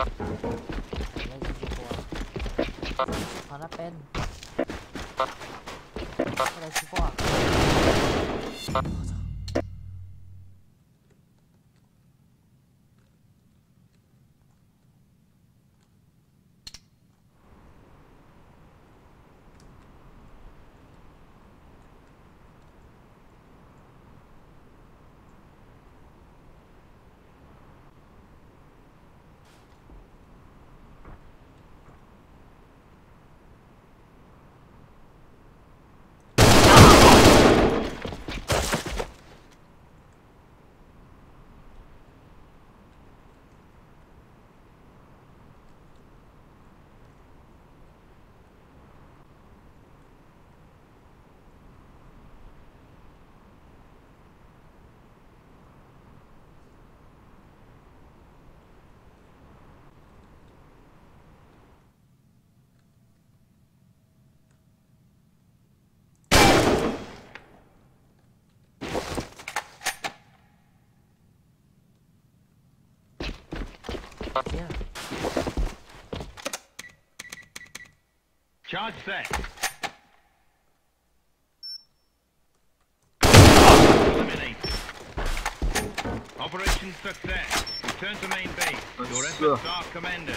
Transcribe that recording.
ไม่ยิงกี่ตัวพอน่าเป็นอะไรชิบวะ นี่ย Charge set. Operation success. Return to main base. Your efforts are commended.